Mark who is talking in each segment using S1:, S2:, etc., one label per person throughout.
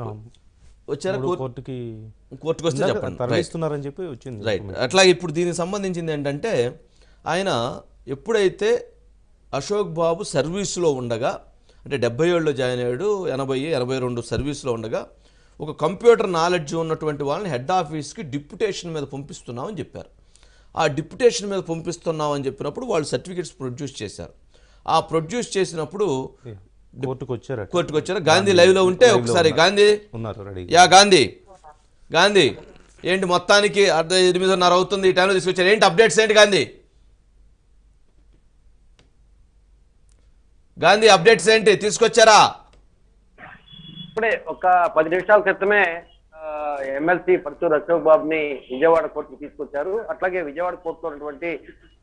S1: వచ్చారా
S2: కోర్టుకి
S1: కోర్టుకు వస్తే చెప్పండి.
S2: చెప్పి వచ్చింది
S1: రైట్. అట్లాగే ఇప్పుడు దీనికి సంబంధించింది ఏంటంటే ఆయన ఎప్పుడైతే అశోక్ బాబు సర్వీస్లో ఉండగా అంటే డెబ్బై ఏళ్ళలో జాయిన్ అయ్యాడు ఎనభై ఎనభై రెండు సర్వీస్లో ఉండగా ఒక కంప్యూటర్ నాలెడ్జ్ ఉన్నటువంటి వాళ్ళని హెడ్ ఆఫీస్కి డిప్యుటేషన్ మీద పంపిస్తున్నామని చెప్పారు. ఆ డిప్యుటేషన్ మీద పంపిస్తున్నామని చెప్పినప్పుడు వాళ్ళు సర్టిఫికేట్స్ ప్రొడ్యూస్ చేశారు. ఆ ప్రొడ్యూస్ చేసినప్పుడు
S2: కోర్టుకు వచ్చారట
S1: కోర్టుకు వచ్చారు గాంధీ లైవ్లో ఉంటే ఒకసారి గాంధీ.
S2: ఉన్నారు రెడీ.
S1: యా గాంధీ. గాంధీ ఏంటి మొత్తానికి అర్ధ ఎనిమిదిన్నర అవుతుంది ఈ టైంలో తీసుకొచ్చారు. ఏంటి అప్డేట్స్ ఏంటి గాంధీ? గాంధీ అప్డేట్స్ ఏంటి? తీసుకొచ్చారా?
S3: ఇప్పుడే ఒక పది నిమిషాల క్రితమే ఎమ్మెల్సీ పరచూరు అశోక్ బాబు ని విజయవాడ కోర్టుకు తీసుకొచ్చారు. అట్లాగే విజయవాడ కోర్టులో ఉన్నటువంటి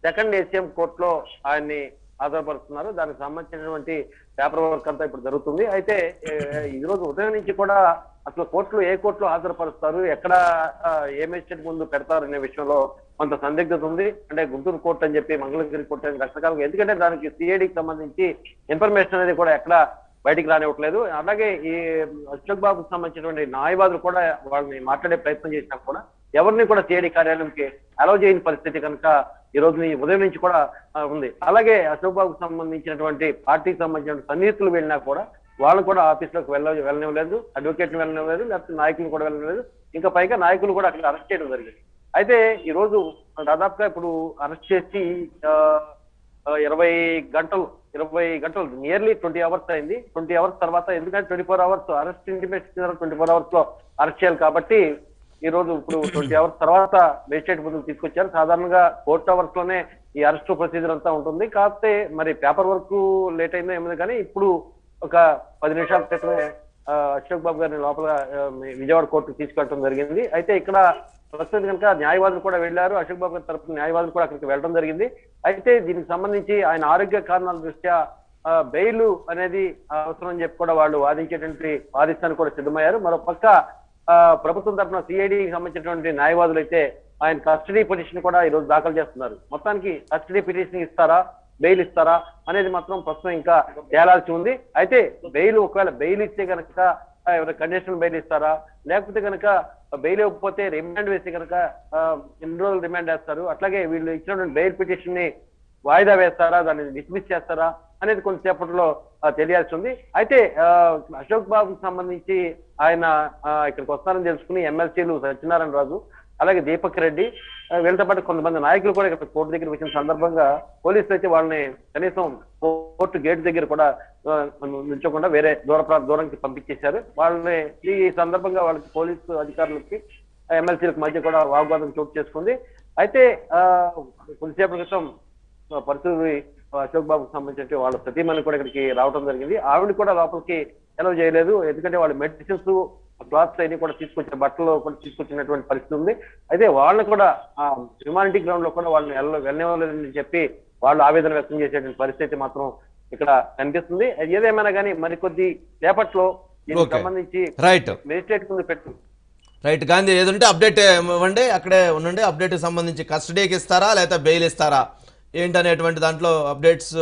S3: సెకండ్ ఏసీఎం కోర్టులో ఆయన్ని హాజరుపరుస్తున్నారు. దానికి సంబంధించినటువంటి పేపర్ వర్క్ అంతా ఇప్పుడు జరుగుతుంది. అయితే ఈ రోజు ఉదయం నుంచి కూడా అసలు కోర్టులు ఏ కోర్టులో హాజరుపరుస్తారు? ఎక్కడ ఏ మేజిస్ట్రేట్ ముందు పెడతారు అనే విషయంలో కొంత సందిగ్ధత ఉంది. అంటే గుంటూరు కోర్టు అని చెప్పి మంగళగిరి కోర్టు అని రకరకాలుగా. ఎందుకంటే దానికి సిఐడికి సంబంధించి ఇన్ఫర్మేషన్ అనేది కూడా ఎక్కడ బయటికి రానివ్వట్లేదు. అలాగే ఈ అశోక్ బాబుకు సంబంధించినటువంటి న్యాయవాదులు కూడా వాళ్ళని మాట్లాడే ప్రయత్నం చేసినా కూడా ఎవరిని కూడా సిఐడి కార్యాలయంకి అలౌ చేయని పరిస్థితి కనుక ఈ రోజు ఉదయం నుంచి కూడా ఉంది. అలాగే అశోక్ బాబుకు సంబంధించినటువంటి పార్టీకి సంబంధించిన సన్నిహితులు వెళ్ళినా కూడా వాళ్ళు కూడా ఆఫీస్లోకి వెళ్ళ వెళ్ళనివ్వలేదు అడ్వకేట్ వెళ్ళనివ్వలేదు లేకపోతే నాయకులు కూడా వెళ్ళనివ్వలేదు. ఇంకా పైగా నాయకులు కూడా అక్కడ అరెస్ట్ చేయడం జరిగింది. అయితే ఈ రోజు దాదాపుగా ఇప్పుడు అరెస్ట్ చేసి ఆ, ఇరవై గంటలు ఇరవై గంటలు నియర్లీ ట్వంటీ అవర్స్ అయింది. ట్వంటీ అవర్స్ తర్వాత ఎందుకంటే twenty four hours arrest intimation twenty four అవర్స్లో అరెస్ట్ చేయాలి కాబట్టి ఈ రోజు ఇప్పుడు ట్వంటీ అవర్స్ తర్వాత మేజిస్ట్రేట్ ముందుకు తీసుకొచ్చారు. సాధారణంగా కోర్ట్ అవర్స్లోనే ఈ అరెస్ట్ ప్రొసీజర్ అంతా ఉంటుంది. కాకపోతే మరి పేపర్ వర్క్ లేట్ అయిందో ఏమైంది కానీ ఇప్పుడు ఒక పది నిమిషాల క్రితమే అశోక్ బాబు గారిని లోపల విజయవాడ కోర్టుకు తీసుకెళ్ళడం జరిగింది. అయితే ఇక్కడ ప్రస్తుతం కనుక న్యాయవాదులు కూడా వెళ్ళారు. అశోక్ బాబు గారి తరపున న్యాయవాదులు కూడా అక్కడికి వెళ్ళడం జరిగింది. అయితే దీనికి సంబంధించి ఆయన ఆరోగ్య కారణాల దృష్ట్యా బెయిల్ అనేది అవసరం అని చెప్పి కూడా వాళ్ళు వాదించేటువంటి వాదిస్తానికి కూడా సిద్ధమయ్యారు. మరో పక్క ప్రభుత్వం తరఫున సిఐడికి సంబంధించినటువంటి న్యాయవాదులు అయితే ఆయన కస్టడీ పిటిషన్ కూడా ఈ రోజు దాఖలు చేస్తున్నారు. మొత్తానికి కస్టడీ పిటిషన్ ఇస్తారా? బెయిల్ ఇస్తారా? అనేది మాత్రం ప్రస్తుతం ఇంకా తేలాల్సి ఉంది. అయితే బెయిల్ ఒకవేళ బెయిల్ ఇస్తే కనుక కండిషనల్ బెయిల్ ఇస్తారా? లేకపోతే కనుక బెయిల్ ఇవ్వకపోతే రిమాండ్ వేసి కనుక ఎన్ని రోజులు రిమాండ్ వేస్తారు? అట్లాగే వీళ్ళు ఇచ్చినటువంటి బెయిల్ పిటిషన్ని వాయిదా వేస్తారా? దాన్ని డిస్మిస్ చేస్తారా? అనేది కొంతసేపట్లో తెలియాల్సి ఉంది అయితే ఆ, అశోక్ బాబుకి సంబంధించి ఆయన ఇక్కడికి వస్తారని తెలుసుకుని ఎమ్మెల్సీలు సత్యనారాయణ రాజు అలాగే దీపక్ రెడ్డి వీళ్ళతో పాటు కొంతమంది నాయకులు కూడా ఇక్కడ కోర్టు దగ్గర వచ్చిన సందర్భంగా పోలీసులు అయితే వాళ్ళని కనీసం కోర్టు గేట్ దగ్గర కూడా నిల్చోకుండా వేరే దూర ప్రా- దూరంకి పంపించేశారు. వాళ్ళని ఈ సందర్భంగా వాళ్ళకి పోలీసు అధికారులకి ఎమ్మెల్సీలకు మధ్య కూడా వాగ్వాదం చోటు చేసుకుంది. అయితే ఆ, కొద్దిసేపటి క్రితం పరిస్థితి అశోక్ బాబుకు సంబంధించి వాళ్ళ సతీమణి కూడా ఇక్కడికి రావడం జరిగింది. ఆవిడ కూడా లోపలికి ఎలా చేయలేదు. ఎందుకంటే వాళ్ళ మెడిసిన్స్ క్లాత్స్ అన్ని కూడా తీసుకొచ్చిన బట్టలు కూడా తీసుకొచ్చినటువంటి పరిస్థితి ఉంది. అయితే వాళ్ళని కూడా ఆ హ్యుమానిటీ గ్రౌండ్లో కూడా వాళ్ళని వెళ్ళ వెళ్ళనివ్వలేదని చెప్పి వాళ్ళు ఆవేదన వ్యక్తం చేసేటువంటి పరిస్థితి మాత్రం ఇక్కడ కనిపిస్తుంది. ఏదేమైనా కానీ మరికొద్ది సేపట్లో దీనికి. సంబంధించి
S1: రైట్.
S3: మెజిస్ట్రేట్ ముందు పెట్టు.
S1: రైట్. గాంధీ ఏదంటే అప్డేట్ ఇవ్వండి. అక్కడే ఉండండి. అప్డేట్ సంబంధించి కస్టడీకి ఇస్తారా లేకపోతే బెయిల్ ఇస్తారా? ఏంటనేటువంటి దాంట్లో అప్డేట్స్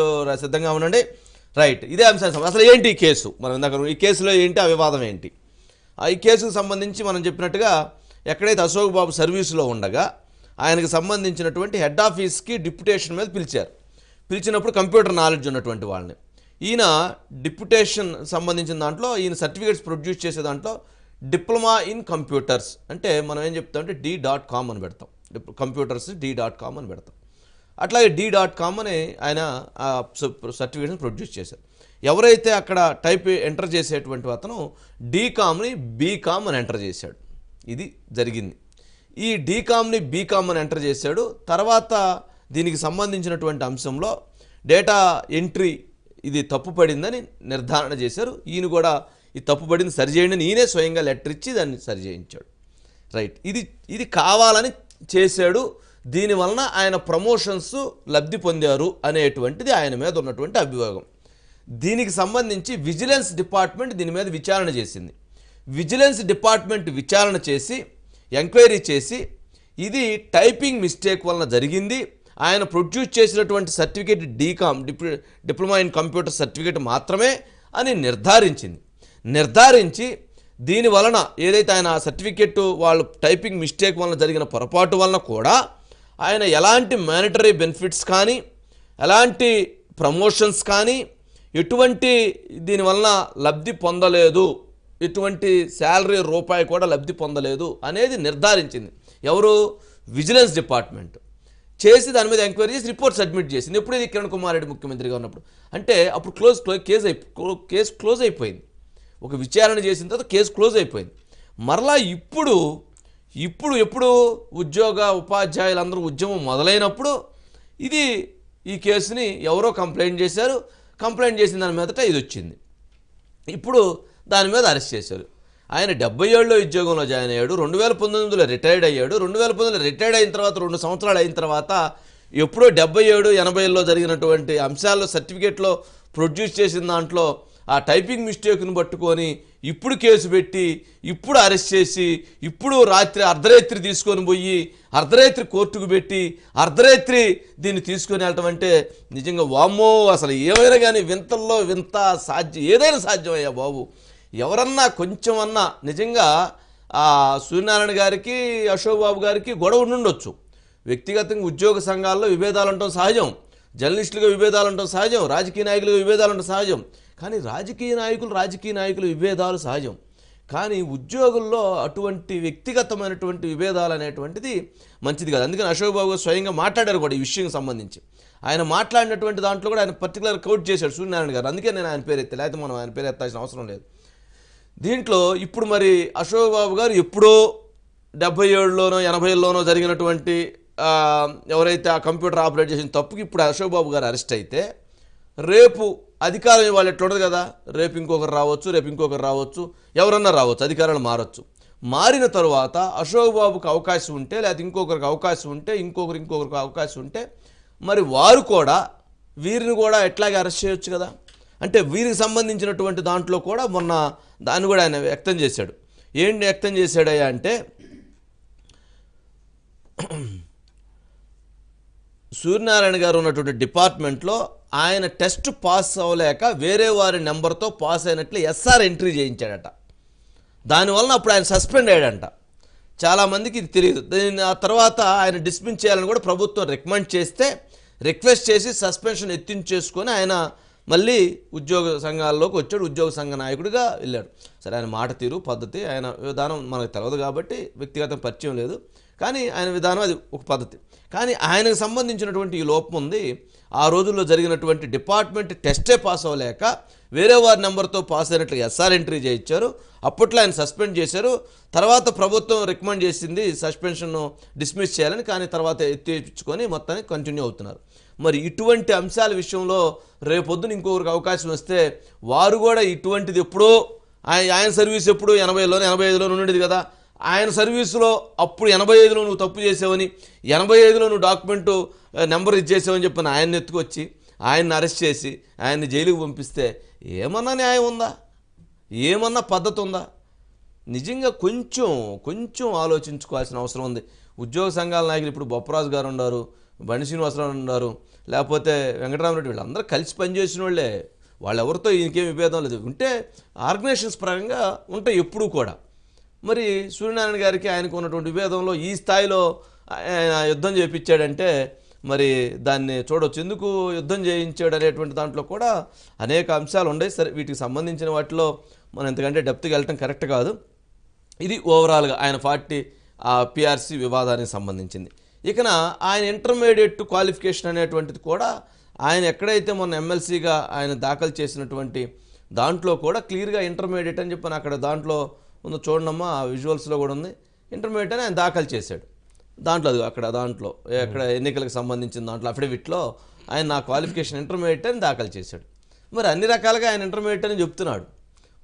S1: సిద్ధంగా ఉండండి. రైట్ ఇదే అంశానికి అసలు ఏంటి ఈ కేసు? మనం ఇందాక ఈ కేసులో ఏంటి ఆ వివాదం ఏంటి? ఆ ఈ కేసుకు సంబంధించి మనం చెప్పినట్టుగా ఎక్కడైతే అశోక్ బాబు సర్వీసులో ఉండగా ఆయనకు సంబంధించినటువంటి హెడ్ ఆఫీస్కి డిప్యుటేషన్ మీద పిలిచారు. పిలిచినప్పుడు కంప్యూటర్ నాలెడ్జ్ ఉన్నటువంటి వాళ్ళని. ఈయన డిప్యుటేషన్ సంబంధించిన దాంట్లో ఈయన సర్టిఫికేట్స్ ప్రొడ్యూస్ చేసే దాంట్లో డిప్లొమా ఇన్ కంప్యూటర్స్. అంటే మనం ఏం చెప్తామంటే డి డాట్ కామ్ అని పెడతాం. కంప్యూటర్స్ డి డాట్ కామ్ అని పెడతాం. అట్లాగే డి డాట్ కామ్ అని ఆయన ఆ సర్టిఫికేట్ని ప్రొడ్యూస్ చేశారు. ఎవరైతే అక్కడ టైప్ ఎంటర్ చేసేటువంటి అతను డీకామ్ని బీకామ్ అని ఎంటర్ చేశాడు. ఇది జరిగింది. ఈ డీకామ్ని బీకామ్ అని ఎంటర్ చేశాడు. తర్వాత దీనికి సంబంధించినటువంటి అంశంలో డేటా ఎంట్రీ ఇది తప్పుపడిందని నిర్ధారణ చేశారు. ఈయన కూడా ఈ తప్పుపడింది సరిచేయండి అని ఈయనే స్వయంగా లెటర్ ఇచ్చి దాన్ని సరిచేయించాడు రైట్. ఇది ఇది కావాలని చేశాడు దీనివలన ఆయన ప్రమోషన్స్ లబ్ధి పొందారు అనేటువంటిది ఆయన మీద ఉన్నటువంటి అభియోగం. దీనికి సంబంధించి విజిలెన్స్ డిపార్ట్మెంట్ దీని మీద విచారణ చేసింది. విజిలెన్స్ డిపార్ట్మెంట్ విచారణ చేసి ఎంక్వైరీ చేసి ఇది టైపింగ్ మిస్టేక్ వలన జరిగింది. ఆయన ప్రొడ్యూస్ చేసినటువంటి certificate DCom diploma in computer certificate మాత్రమే అని నిర్ధారించింది. నిర్ధారించి దీని వలన ఏదైతే ఆయన సర్టిఫికెట్ వాళ్ళు టైపింగ్ మిస్టేక్ వలన జరిగిన పొరపాటు వలన కూడా ఆయన ఎలాంటి మానిటరీ బెనిఫిట్స్ కానీ ఎలాంటి ప్రమోషన్స్ కానీ ఎటువంటి దీనివలన లబ్ధి పొందలేదు ఎటువంటి శాలరీ రూపాయి కూడా లబ్ధి పొందలేదు అనేది నిర్ధారించింది. ఎవరు? విజిలెన్స్ డిపార్ట్మెంట్ చేసి దాని మీద ఎంక్వైరీ చేసి రిపోర్ట్ సబ్మిట్ చేసింది. ఎప్పుడు ఇది కిరణ్ కుమార్ రెడ్డి ముఖ్యమంత్రిగా ఉన్నప్పుడు? అంటే అప్పుడు క్లోజ్ క్లో కేసు అయి కేసు క్లోజ్ అయిపోయింది. ఒక విచారణ చేసిన తర్వాత కేసు క్లోజ్ అయిపోయింది. మరలా ఇప్పుడు ఇప్పుడు ఎప్పుడు ఉద్యోగ ఉపాధ్యాయులందరూ ఉద్యమం మొదలైనప్పుడు ఇది ఈ కేసుని ఎవరో కంప్లైంట్ చేశారు. కంప్లైంట్ చేసిన దాని మీదట ఇది వచ్చింది. ఇప్పుడు దాని మీద అరెస్ట్ చేశారు. ఆయన డెబ్బై ఏళ్ళలో ఉద్యోగంలో జాయిన్ అయ్యాడు. రెండు వేల పంతొమ్మిదిలో రిటైర్డ్ అయ్యాడు. రెండు వేల పంతొమ్మిదిలో రిటైర్డ్ అయిన తర్వాత రెండు సంవత్సరాలు అయిన తర్వాత ఎప్పుడో డెబ్బై ఏడు ఎనభైలో జరిగినటువంటి అంశాల్లో సర్టిఫికేట్లో ప్రొడ్యూస్ చేసిన దాంట్లో ఆ టైపింగ్ మిస్టేక్ను పట్టుకొని ఇప్పుడు కేసు పెట్టి ఇప్పుడు అరెస్ట్ చేసి ఇప్పుడు రాత్రి అర్ధరాత్రి తీసుకొని పోయి అర్ధరాత్రి కోర్టుకు పెట్టి అర్ధరాత్రి దీన్ని తీసుకొని వెళ్ళటం అంటే నిజంగా వామ్మో అసలు ఏమైనా కానీ వింతల్లో వింత సాధ్యం ఏదైనా సాధ్యమయ్యా బాబు. ఎవరన్నా కొంచెం అన్నా నిజంగా సూర్యనారాయణ గారికి అశోక్ బాబు గారికి గొడవ ఉండుండొచ్చు. వ్యక్తిగతంగా ఉద్యోగ సంఘాల్లో విభేదాలు ఉండటం సహజం. జర్నలిస్టులుగా విభేదాలు ఉండటం సహజం. రాజకీయ నాయకులుగా విభేదాలు ఉండటం సహజం. కానీ రాజకీయ నాయకులు రాజకీయ నాయకులు విభేదాలు సహజం. కానీ ఉద్యోగుల్లో అటువంటి వ్యక్తిగతమైనటువంటి విభేదాలు అనేటువంటిది మంచిది కాదు. అందుకని అశోక్ బాబు స్వయంగా మాట్లాడారు కూడా ఈ విషయం సంబంధించి. ఆయన మాట్లాడినటువంటి దాంట్లో కూడా ఆయన పర్టికులర్ కౌట్ చేశాడు సూర్యనారాయణ గారు. అందుకే నేను ఆయన పేరు ఎత్తే లేకపోతే మనం ఆయన పేరు ఎత్తాల్సిన అవసరం లేదు. దీంట్లో ఇప్పుడు మరి అశోక్ బాబు గారు ఎప్పుడో డెబ్బై ఏడులోనో ఎనభైలోనో జరిగినటువంటి ఎవరైతే ఆ కంప్యూటర్ ఆపరేట్ చేసిన తప్పుకి ఇప్పుడు అశోక్ బాబు గారు అరెస్ట్ అయితే రేపు అధికారం వాళ్ళు ఎట్లా ఉండదు కదా. రేపు ఇంకొకరు రావచ్చు రేపు ఇంకొకరు రావచ్చు ఎవరన్నా రావచ్చు అధికారాలు మారచ్చు. మారిన తరువాత అశోక్ బాబుకి అవకాశం ఉంటే లేకపోతే ఇంకొకరికి అవకాశం ఉంటే ఇంకొకరు ఇంకొకరికి అవకాశం ఉంటే మరి వారు కూడా వీరిని కూడా ఎట్లాగే అరెస్ట్ చేయొచ్చు కదా. అంటే వీరికి సంబంధించినటువంటి దాంట్లో కూడా మొన్న దాన్ని కూడా ఆయన వ్యక్తం చేశాడు. ఏంటి వ్యక్తం చేశాడయ్యా అంటే సూర్యనారాయణ గారు ఉన్నటువంటి డిపార్ట్మెంట్లో ఆయన టెస్ట్ పాస్ అవ్వలేక వేరే వారి నెంబర్తో పాస్ అయినట్లు ఎస్ఆర్ ఎంట్రీ చేయించాడట. దానివలన అప్పుడు ఆయన సస్పెండ్ అయ్యాడంట. చాలామందికి ఇది తెలియదు. దీని ఆ తర్వాత ఆయన డిస్మిస్ చేయాలని కూడా ప్రభుత్వం రికమెండ్ చేస్తే రిక్వెస్ట్ చేసి సస్పెన్షన్ ఎత్తించేసుకొని ఆయన మళ్ళీ ఉద్యోగ సంఘాల్లోకి వచ్చాడు. ఉద్యోగ సంఘ నాయకుడిగా వెళ్ళాడు. సరే ఆయన మాట తీరు పద్ధతి ఆయన విధానం మనకు తెలియదు కాబట్టి వ్యక్తిగత పరిచయం లేదు. కానీ ఆయన విధానం అది ఒక పద్ధతి. కానీ ఆయనకు సంబంధించినటువంటి ఈ లోపం ఉంది. ఆ రోజుల్లో జరిగినటువంటి డిపార్ట్మెంట్ టెస్టే పాస్ అవ్వలేక వేరే వారి నెంబర్తో పాస్ అయినట్లు ఎస్ఆర్ ఎంట్రీ చేయించారు. అప్పట్లో ఆయన సస్పెండ్ చేశారు. తర్వాత ప్రభుత్వం రికమెండ్ చేసింది సస్పెన్షన్ డిస్మిస్ చేయాలని కానీ తర్వాత ఎత్తిపించుకొని మొత్తానికి కంటిన్యూ అవుతున్నారు. మరి ఇటువంటి అంశాల విషయంలో రేపొద్దున ఇంకొకరికి అవకాశం వస్తే వారు కూడా ఇటువంటిది ఎప్పుడో ఆయన ఆయన సర్వీస్ ఎప్పుడు ఎనభైలోనే ఎనభై ఐదులో ఉండేది కదా. ఆయన సర్వీసులో అప్పుడు ఎనభై ఐదులో నువ్వు తప్పు చేసావని ఎనభై ఐదులో నువ్వు డాక్యుమెంటు నెంబర్ ఇచ్చేసావని చెప్పిన ఆయన్ని ఎత్తుకొచ్చి ఆయన్ని అరెస్ట్ చేసి ఆయన్ని జైలుకి పంపిస్తే ఏమన్నా న్యాయం ఉందా? ఏమన్నా పద్ధతి ఉందా? నిజంగా కొంచెం కొంచెం ఆలోచించుకోవాల్సిన అవసరం ఉంది. ఉద్యోగ సంఘాల నాయకులు ఇప్పుడు బొప్పరాజు గారు ఉన్నారు బండి శ్రీనివాసరావు ఉన్నారు లేకపోతే వెంకటరామరెడ్డి వీళ్ళందరూ కలిసి పనిచేసిన వాళ్ళే. వాళ్ళెవరితో ఇంకేం విభేదం లేదు. ఉంటే ఆర్గనైజేషన్స్ పరంగా ఉంటాయి ఎప్పుడూ కూడా. మరి సూర్యనారాయణ గారికి ఆయనకు ఉన్నటువంటి విభేదంలో ఈ స్థాయిలో ఆయన యుద్ధం చేయించాడంటే మరి దాన్ని చూడవచ్చు ఎందుకు యుద్ధం చేయించాడు అనేటువంటి దాంట్లో కూడా అనేక అంశాలు ఉన్నాయి. సరే వీటికి సంబంధించిన వాటిలో మనం ఎంతకంటే డెప్త్కి వెళ్ళటం కరెక్ట్ కాదు. ఇది ఓవరాల్గా ఆయన పార్టీ ఆ పిఆర్సీ వివాదానికి సంబంధించింది. ఇకన ఆయన ఇంటర్మీడియట్ క్వాలిఫికేషన్ అనేటువంటిది కూడా ఆయన ఎక్కడైతే మొన్న ఎమ్మెల్సీగా ఆయన దాఖలు చేసినటువంటి దాంట్లో కూడా క్లియర్గా ఇంటర్మీడియట్ అని చెప్పిన అక్కడ దాంట్లో ఉందో చూడమ్మా ఆ విజువల్స్లో కూడా ఉంది. ఇంటర్మీడియట్ అని ఆయన దాఖలు చేశాడు. దాంట్లో అది అక్కడ దాంట్లో. ఎక్కడ ఎన్నికలకు సంబంధించిన దాంట్లో అఫిడవిట్లో ఆయన నా క్వాలిఫికేషన్ ఇంటర్మీడియట్ అని దాఖలు చేశాడు. మరి అన్ని రకాలుగా ఆయన ఇంటర్మీడియట్ అని చెప్తున్నాడు.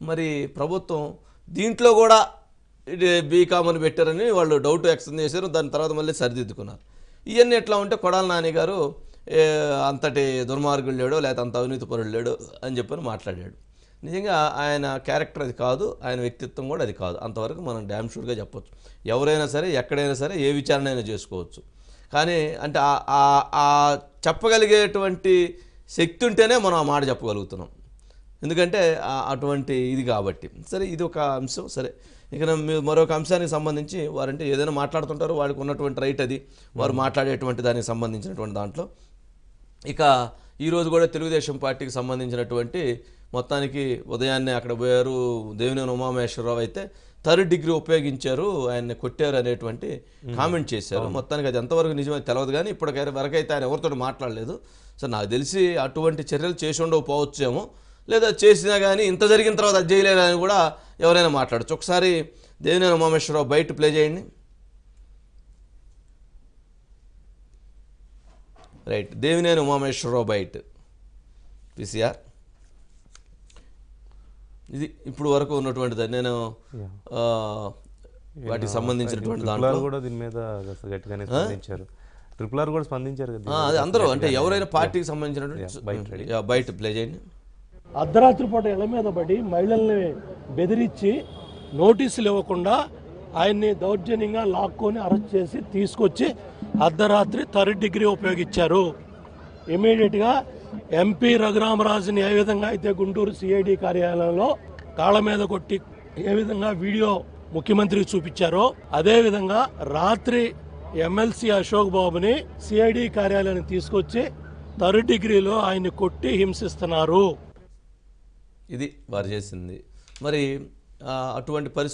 S1: మరి ప్రభుత్వం దీంట్లో కూడా బీకామ్ అని పెట్టారని వాళ్ళు డౌట్ ఎక్స్ప్లెయిన్ చేశారు. దాని తర్వాత మళ్ళీ సరిదిద్దుకున్నారు. ఇవన్నీ ఎట్లా ఉంటే కొడాల నాని గారు అంతటి దుర్మార్గుడు లేడు లేకపోతే అంత అవినీతి పరుడు లేడు అని చెప్పని మాట్లాడాడు. నిజంగా ఆయన క్యారెక్టర్ అది కాదు ఆయన వ్యక్తిత్వం కూడా అది కాదు. అంతవరకు మనం డ్యామ్ షూర్గా చెప్పొచ్చు. ఎవరైనా సరే ఎక్కడైనా సరే ఏ విచారణ అయినా చేసుకోవచ్చు. కానీ అంటే ఆ- చెప్పగలిగేటువంటి శక్తి ఉంటేనే మనం ఆ మాట చెప్పగలుగుతున్నాం. ఎందుకంటే అటువంటి ఇది కాబట్టి. సరే ఇది ఒక అంశం. సరే ఇక మరొక అంశానికి సంబంధించి వారంటే ఏదైనా మాట్లాడుతుంటారో వాళ్ళకి ఉన్నటువంటి రైట్ అది. వారు మాట్లాడేటువంటి దానికి సంబంధించినటువంటి దాంట్లో. ఇక ఈరోజు కూడా తెలుగుదేశం పార్టీకి సంబంధించినటువంటి మొత్తానికి ఉదయాన్నే అక్కడ పోయారు దేవినేని ఉమామహేశ్వరరావు అయితే థర్డ్ డిగ్రీ ఉపయోగించారు ఆయన్ని కొట్టారు అనేటువంటి కామెంట్ చేశారు. మొత్తానికి అది ఎంతవరకు నిజమో తెలియదు కానీ ఇప్పటికైతే వరకైతే ఆయన ఎవరితో మాట్లాడలేదు. సో నాకు తెలిసి అటువంటి చర్యలు చేసి ఉండకపోవచ్చేమో లేదా చేసినా కానీ ఇంత జరిగిన తర్వాత అది చేయలేదని కూడా ఎవరైనా మాట్లాడచ్చు. ఒకసారి దేవినేని ఉమామేశ్వరరావు బయట ప్లే చేయండి. రైట్ దేవినేని ఉమామేశ్వరరావు బయట. పిసిఆర్ ఇది ఇప్పుడు వరకు ఉన్నటువంటిది నేను ఆ, వాటికి సంబంధించినటువంటి దాంట్లో.
S2: కూడా దీని మీద కాస్త గట్టిగానే స్పందించారు. ట్రిపుల్ ఆర్ కూడా స్పందించారు కదా
S1: ఆ, అది అందరూ అంటే ఎవరైనా పార్టీకి సంబంధించినటువంటి యా, బయట ప్లే చేయండి.
S4: అర్ధరాత్రి పూట ఇళ్ళ మీద పడి మహిళల్ని బెదిరించి నోటీసులు ఇవ్వకుండా ఆయన్ని దౌర్జన్యంగా లాక్కొని అరెస్ట్ చేసి తీసుకొచ్చి అర్ధరాత్రి థర్డ్ డిగ్రీ ఉపయోగించారు. ఇమీడియట్గా ఎంపీ రఘురామరాజుని ఏ విధంగా అయితే గుంటూరు సిఐడి కార్యాలయంలో కాళ్ళ మీద కొట్టి ఏ విధంగా వీడియో ముఖ్యమంత్రికి చూపించారో అదేవిధంగా రాత్రి ఎమ్మెల్సీ అశోక్ బాబుని సిఐడి కార్యాలయానికి తీసుకొచ్చి థర్డ్ డిగ్రీలో ఆయన్ని కొట్టి హింసిస్తున్నారు.
S1: ఇది వారు చేసింది. మరి అటువంటి పరిస్థితి